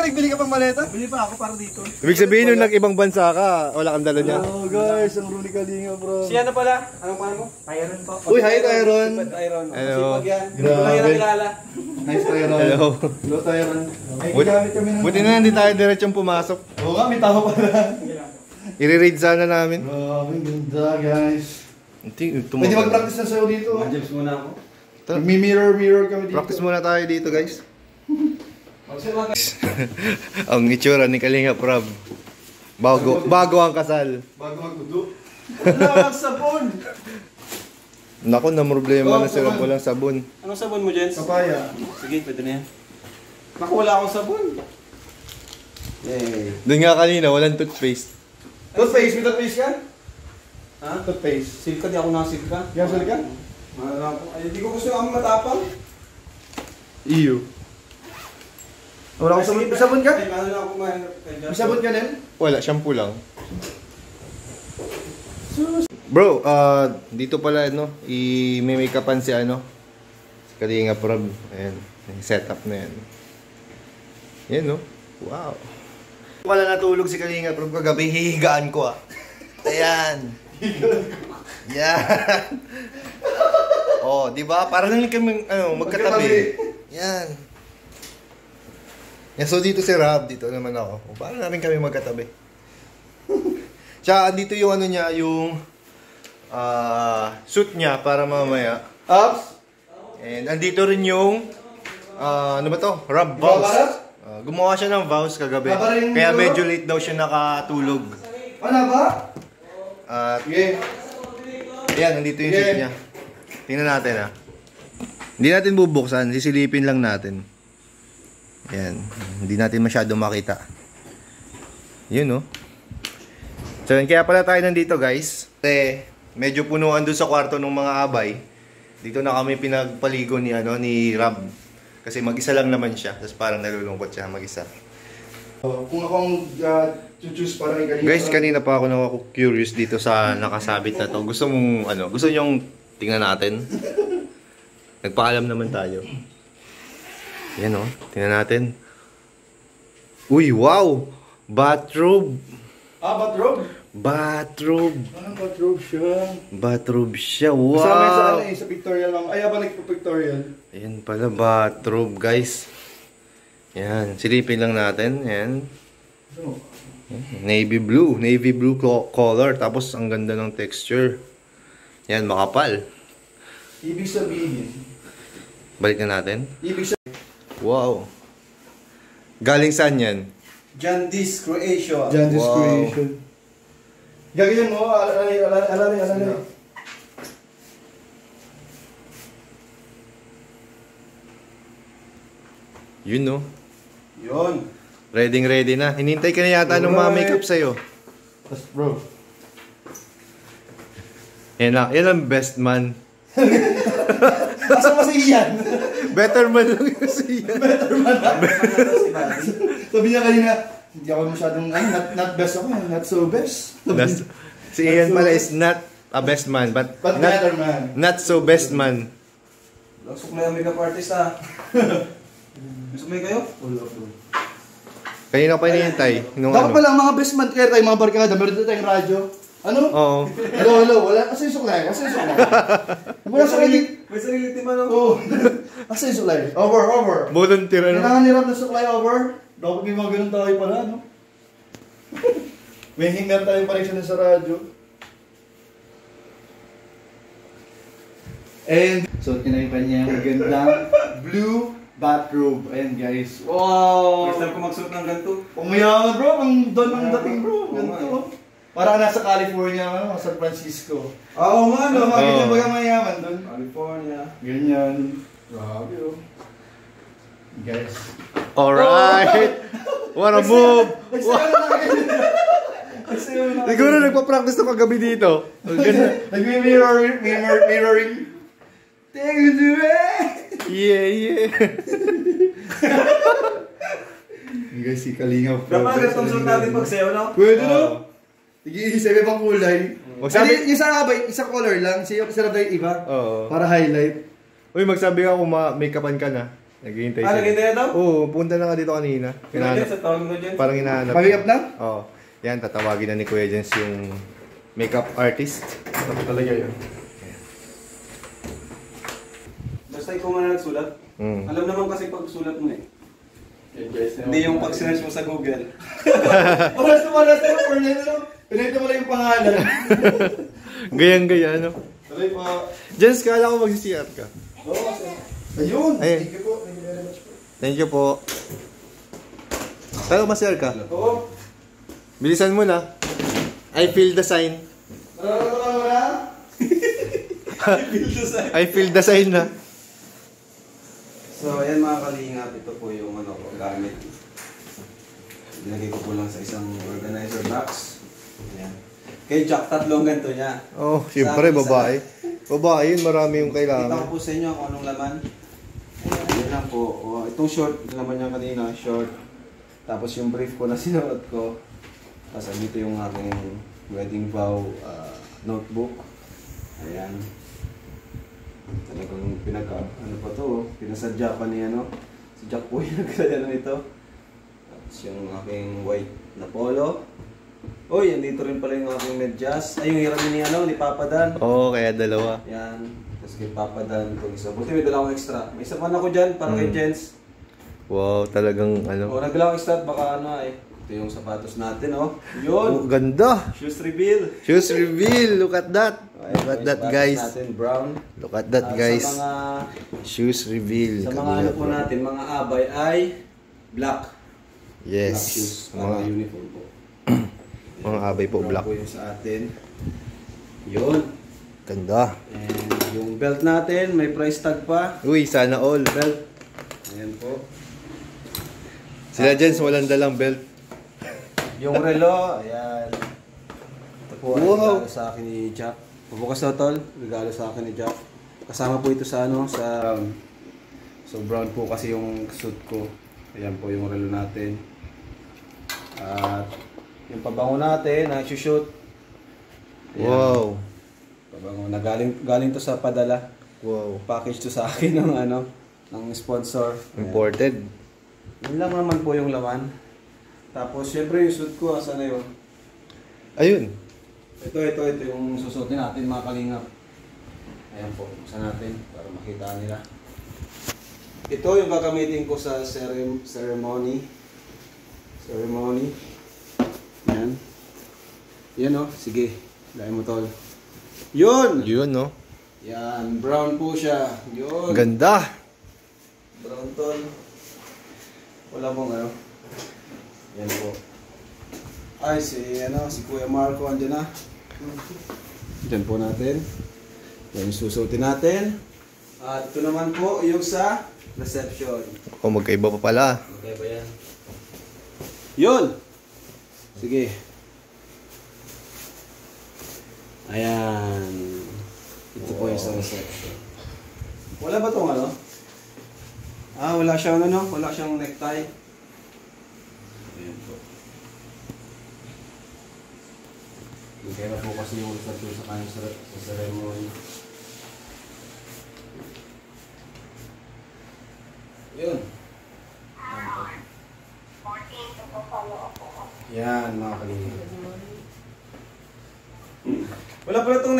Nagbili ka pang maleta? Bili pa ako para dito. Ibig sabihin nung nag-ibang bansa ka, wala kang dala niya. Oh guys, ang Rooney Kalinga bro. Si ano pala? Anong pangalan mo? Tyron po. Uy, hi Tyron. Tyron. Hello. Sipag yan. Grabe. nakilala. Nice Tyron. Hello. Hello Tyron. Ay, kami ng... Buti na hindi tayo diretsong pumasok. Oo nga, may tao pala. I-read sana namin. Grabe, ang ganda guys. Hindi, Pwede mag-practice na sa'yo dito. Mag-jobs muna ako. Mag-mirror, mirror kami dito. Practice muna tayo dito guys. Ang itsura ni Kalinga Prab. Bago, bago ang kasal. Bago magdudu. Wala kang sabon. Naku, na problema Oh, na sila sabon. walang sabon. Anong sabon mo, Jens? Papaya. Sige, pwede na yan. Naku, wala akong sabon. Yay. Doon nga kanina, walang toothpaste. Toothpaste, may toothpaste ka? Ha? Toothpaste. Silka, di ako nasilka. Gasol ka? Wala ako. Ay, di ko gusto yung matapang. Iyo. Wala akong sabon. May sabon ka? May sabon ka din? Wala, shampoo lang. Bro, ah dito pala ano, i-makeupan si ano, si Kalinga Prab. Ayan, yung setup na yan. Yan no? Wow. Wala natulog si Kalinga Prab kagabi, hihigaan ko ah. Ayan. Yan. oh, di ba? Para lang kami ano, magkatabi. Yan. Yan, so dito si Rab, dito naman ako. O, Para namin kami magkatabi. Tsaka dito yung ano niya, yung ah suit niya para mamaya. Ups. And andito rin yung ah ano ba to? Rub vows. Babarat? Ah, gumawa siya ng vows kagabi. Kaya medyo late daw siya nakatulog. Ano ba? At Sige. yan, nandito yung Yeah. suit niya. Tingnan natin ah. Hindi natin bubuksan, sisilipin lang natin. Yan, hindi natin masyado makita. Yun oh. So yun, kaya pala tayo nandito guys. Kasi medyo punuan doon sa kwarto ng mga abay. Dito na kami pinagpaligo ni ano ni Rab. Kasi mag-isa lang naman siya. Tapos parang nalulungkot siya mag-isa. Oh, Kung ako ang uh, choose para kay Kalinga. Guys, kanina pa ako na ako curious dito sa nakasabit na to. Gusto mong ano, gusto niyong tingnan natin? Nagpaalam naman tayo. Yan oh, tingnan natin. Uy, wow! Bathrobe! Ah, bathrobe? Bathrobe! Anong bathrobe siya? Bathrobe siya, Kasama yan sa ano wow! eh, sa pictorial lang. Ay, ba nagpo-pictorial? Ayan pala, bathrobe guys. Yan, silipin lang natin. Yan. Ano? Navy blue. Navy blue co- color. Tapos ang ganda ng texture. Yan, makapal. Ibig sabihin. Balik na natin. Ibig sabihin. Wow. Galing saan yan? John Dis Croatia. Jandy's Wow. creation. Gagawin mo, alalay, alalay, alalay, alalay. Yun no. Yun. Ready ready na. Hinintay ka na yata ng mga Alright. makeup sa'yo. Tapos bro. Yan ang, yan ang best man. Asa si Ian? Better man lang yun siya. Sabi niya kanina, hindi ako masyadong, ay, not, not best ako, eh, not so best. That's- si Ian pala is not a best man, but, But not, better man. not so best man. Lagsok na yung makeup artist ah. Gusto mo kayo? Kanina pa hinihintay. Nung Dapat ano. pala ang mga best man, kaya tayo mga barkada, meron tayong radyo. Ano? Oo. Hello, hello, wala. Asa yung suklay? Asa yung suklay? Wala sa edit. May sarili team ano? Oo. Asa yung suklay? Over, over. Volunteer ano. Kailangan nirap na suklay over. Dapat may mga ganun tayo pala, no? may hinger tayong connection sa radyo. And, so, pa niya yung magandang blue bathrobe. Ayan, guys. Wow! First time ko magsuot ng ganito. Umayaman, bro. Ang don ng dating, bro. Ganito. nga, oh. Parang nasa California, ano, San Francisco. Oo nga Ano, no. mga ganyan Oo. baga mayaman doon. California. Ganyan. Grabe, oh. Guys. Alright. What a move. Na na. Siguro nagpa-practice na kagabi dito. Nagmi-mirroring, mirror, mirroring. Take it. Yeah, yeah. Guys, si Kalinga. Dapat ganitong suot natin pag sayo no? Pwede no? May pang kulay. Magsabi- Sabi, isa nga ba, isa color lang, siya sarap tayo iba. Oo. Para highlight. Uy, magsabi ka kung ma-makeupan ka na. Naghihintay Ah, naghihintay na daw? Oo, punta na nga dito kanina. Jens, at tawag mo dyan. Parang hinahanap. Pag-up na? Oo. Yan, tatawagin na ni Kuya Jens yung makeup artist. Tapos talaga yun. Basta ikaw man nagsulat. Mm. Alam naman kasi pag sulat mo eh. Guys. Hindi yung pag sinerge mo sa Google. Oras na oras na Fernando. Pinito mo lang yung pangalan. Gayang-gaya, ano? Tuloy po. Jens, kala ko mag-CR ka. Ayun. Ayun. Thank you po. Thank you very much po. Thank you po. Ko ma-CR ka? Oo. Bilisan mo na. I feel the sign. Nararamdaman mo na? I feel the sign na. So, ayan mga kalingap, ito po yung ano ko, gamit. Dinagay ko po lang sa isang organizer box. Ayan. Kay Jack, tatlong ganito niya. Oh, siyempre, Sa- Babae yun, marami yung Kita ko kailangan. po sa inyo kung anong laman. Ayan, lang po. O, itong short, laman niya kanina, short. Tapos yung brief ko na sinuot ko. Tapos dito yung aking wedding vow ah, notebook. Ayan. Talagang pinaka, ano pa to, oh, pinasadya pa ni ano. Si Jack po yung nagkaya nito. Tapos yung aking white na polo. Uy, andito rin pala yung aking medyas. Ay, yung hiram ni ano, ni Papa Dan. Oo, oh, kaya dalawa. Yan. Tapos kay Papa Dan itong isa. Buti may dala akong extra. May isa man ako dyan para kay Mm. Jens. Wow, talagang ano. nagdala akong extra baka ano eh. Ito yung sapatos natin oh. Oh, Yun! ganda! Shoes reveal. Shoes reveal! Look at that! Okay, Look at that, guys. natin, brown. Look at that, Ah, guys. Sa mga, Shoes reveal. sa mga ano po pa. natin, mga abay ay black. Yes. Black shoes. Mga, Mga uniform po. Mga abay po, black. po yung sa atin. Yun. Ganda. And yung belt natin, may price tag pa. Uy, sana all. Belt. Ayan po. Sila Jens, walang dalang belt. Yung relo, ayan. Ito po Wow. regalo sa akin ni Jack. Pabukas na tol, regalo sa akin ni Jack. Kasama po ito sa ano, sa brown. So brown po kasi yung suit ko. Ayan po yung relo natin. At yung pabango natin, na shoot. Wow. Pabango na galing galing to sa padala. Wow. Package to sa akin ng ano, ng sponsor. Ayan. Imported. Yun lang naman po yung laman. Tapos syempre yung suit ko, asa na yun? Ayun. Ito, ito, ito yung susutin natin mga kalingap. Ayan po, buksan natin para makita nila. Ito yung gagamitin ko sa cerem- ceremony. Ceremony. Yan. Yan o, sige. Dahil mo tol. Yun! Yun, no? Yan, brown po siya. Yun. Ganda. Brown tol. Wala pong ano. Yan po. Ay, si, ano, si Kuya Marco andyan na. Diyan po natin. Yan yung susutin natin. At ito naman po yung sa reception. O, magkaiba pa pala. Okay ba yan? Yun! Sige. Ayan. Ito po yung sa reception. Wala ba tong ano? Ah, wala siyang ano, wala siyang necktie. Ayan po. Na po kasi yung reception sa kanyang sa, sa ceremony. Yun. Yan, mga kalingap. Wala pala itong